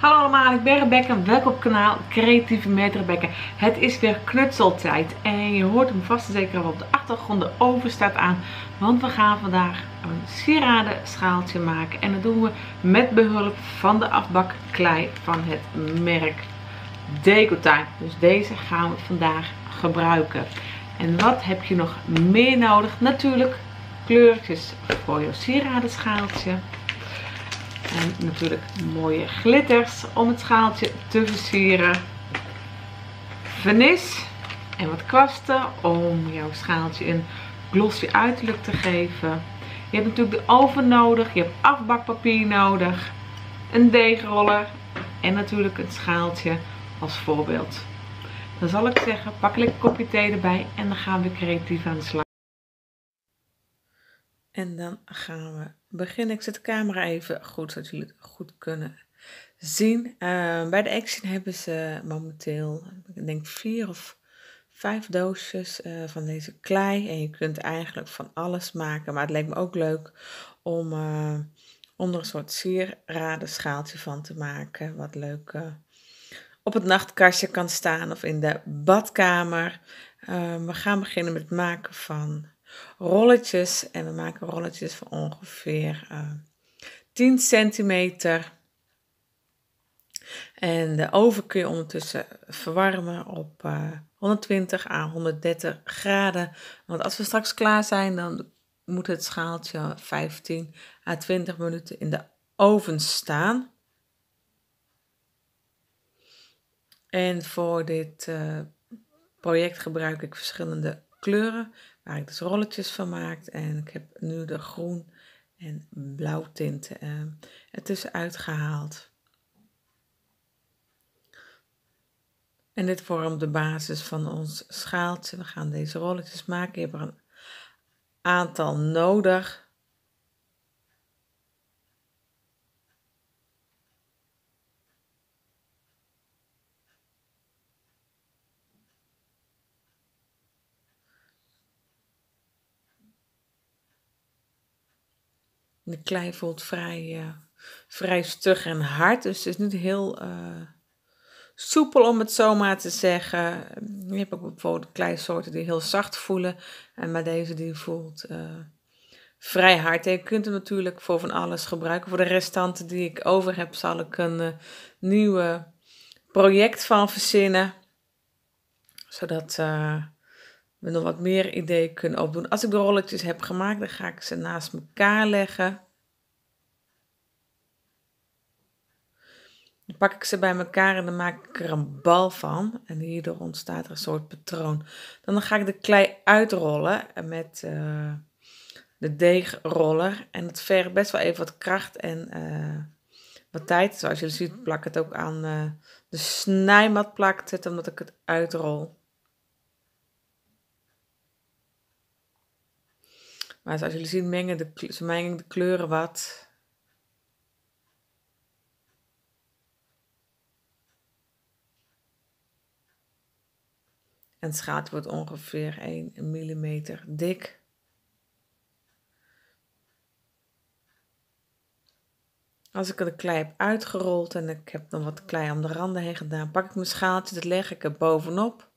Hallo allemaal, ik ben Rebecca. Welkom op kanaal Creatieve met Rebecca. Het is weer knutseltijd en je hoort hem vast en zeker op de achtergrond. De oven staat aan, want we gaan vandaag een sieraden schaaltje maken. En dat doen we met behulp van de afbakklei van het merk Decotime. Dus deze gaan we vandaag gebruiken. En wat heb je nog meer nodig? Natuurlijk kleurtjes voor je sieradenschaaltje. En natuurlijk mooie glitters om het schaaltje te versieren. Vernis en wat kwasten om jouw schaaltje een glossy uiterlijk te geven. Je hebt natuurlijk de oven nodig, je hebt afbakpapier nodig, een deegroller en natuurlijk een schaaltje als voorbeeld. Dan zal ik zeggen, pak een kopje thee erbij en dan gaan we creatief aan de slag. En dan gaan we beginnen. Ik zet de camera even goed, zodat jullie het goed kunnen zien. Uh, bij de Action hebben ze momenteel, ik denk vier of vijf doosjes uh, van deze klei. En je kunt eigenlijk van alles maken. Maar het leek me ook leuk om, uh, om er een soort sieradenschaaltje van te maken. Wat leuk op het nachtkastje kan staan of in de badkamer. we gaan beginnen met het maken van rolletjes. En we maken rolletjes van ongeveer uh, eh, 10 centimeter. En de oven kun je ondertussen verwarmen op uh, eh, 120 à 130 graden. Want als we straks klaar zijn, dan moet het schaaltje 15 à 20 minuten in de oven staan. En voor dit uh, project gebruik ik verschillende kleuren waar ik dus rolletjes van maak. En ik heb nu de groen en blauw tinten ertussen uitgehaald. En dit vormt de basis van ons schaaltje. We gaan deze rolletjes maken. Je hebt er een aantal nodig. De klei voelt vrij, uh, vrij stug en hard. Dus het is niet heel uh, soepel om het zo maar te zeggen. Je hebt ook bijvoorbeeld kleisoorten die heel zacht voelen. En maar deze die voelt uh, vrij hard. En je kunt hem natuurlijk voor van alles gebruiken. Voor de restanten die ik over heb zal ik een nieuwe project van verzinnen. Zodat we nog wat meer ideeën kunnen opdoen. Als ik de rolletjes heb gemaakt, dan ga ik ze naast elkaar leggen. Dan pak ik ze bij elkaar en dan maak ik er een bal van. En hierdoor ontstaat er een soort patroon. Dan ga ik de klei uitrollen met uh, de deegroller. En het vergt best wel even wat kracht en uh, wat tijd. Zoals jullie zien plak ik het ook aan uh, de snijmat plakt het, omdat ik het uitrol. Maar zoals jullie zien mengen de, ze mengen de kleuren wat. En het schaaltje wordt ongeveer 1 mm dik. Als ik de klei heb uitgerold en ik heb dan wat klei om de randen heen gedaan, pak ik mijn schaaltje, dat leg ik er bovenop.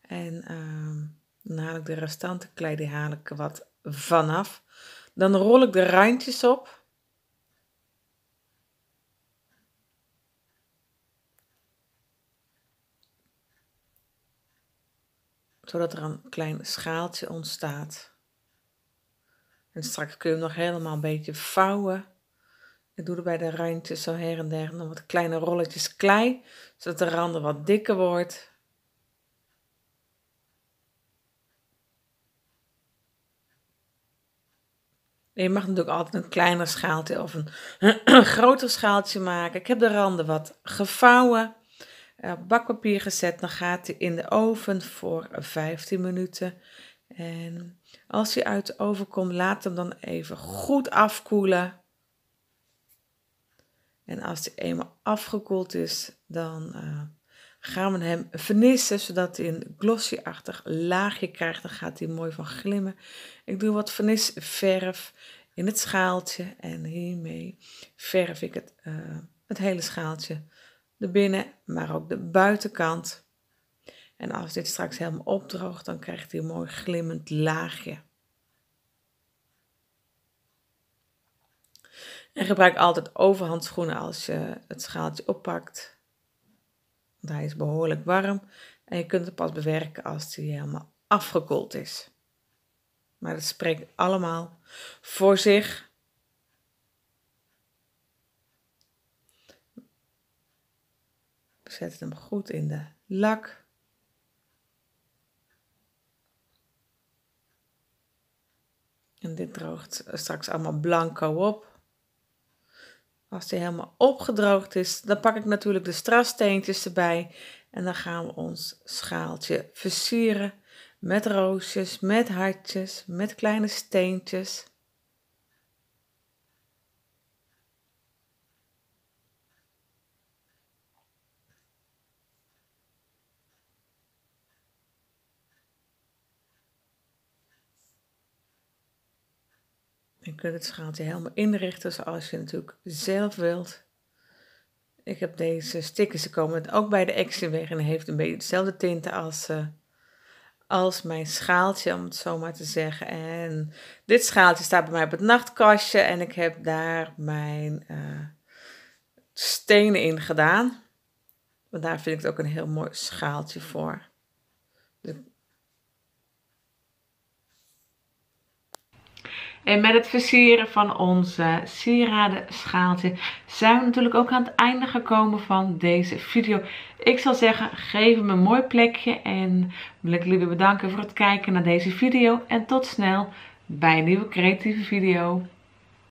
En uh, dan haal ik de restante klei, die haal ik wat vanaf. Dan rol ik de randjes op. Zodat er een klein schaaltje ontstaat. En straks kun je hem nog helemaal een beetje vouwen. Ik doe er bij de randjes zo her en der nog wat kleine rolletjes klei, zodat de randen wat dikker wordt. Je mag natuurlijk altijd een kleiner schaaltje of een groter schaaltje maken. Ik heb de randen wat gevouwen, uh, bakpapier gezet. Dan gaat hij in de oven voor 15 minuten. En als hij uit de oven komt, laat hem dan even goed afkoelen. En als hij eenmaal afgekoeld is, dan uh, gaan we hem vernissen, zodat hij een glossy-achtig laagje krijgt. Dan gaat hij mooi van glimmen. Ik doe wat vernisverf in het schaaltje en hiermee verf ik het, uh, het hele schaaltje. De binnen, maar ook de buitenkant. En als dit straks helemaal opdroogt, dan krijgt hij een mooi glimmend laagje. En gebruik altijd overhandschoenen als je het schaaltje oppakt. Want hij is behoorlijk warm en je kunt het pas bewerken als hij helemaal afgekoeld is. Maar dat spreekt allemaal voor zich. We zetten hem goed in de lak. En dit droogt straks allemaal blanco op. Als die helemaal opgedroogd is, dan pak ik natuurlijk de strassteentjes erbij. En dan gaan we ons schaaltje versieren met roosjes, met hartjes, met kleine steentjes. Je kunt het schaaltje helemaal inrichten zoals je natuurlijk zelf wilt. Ik heb deze stickers, ze komen ook bij de Action weg en heeft een beetje dezelfde tinten als, uh, als mijn schaaltje, om het zo maar te zeggen. En dit schaaltje staat bij mij op het nachtkastje en ik heb daar mijn uh, stenen in gedaan. Want daar vind ik het ook een heel mooi schaaltje voor. En met het versieren van onze sieraden schaaltje zijn we natuurlijk ook aan het einde gekomen van deze video. Ik zal zeggen, geef hem een mooi plekje en wil ik jullie bedanken voor het kijken naar deze video. En tot snel bij een nieuwe creatieve video.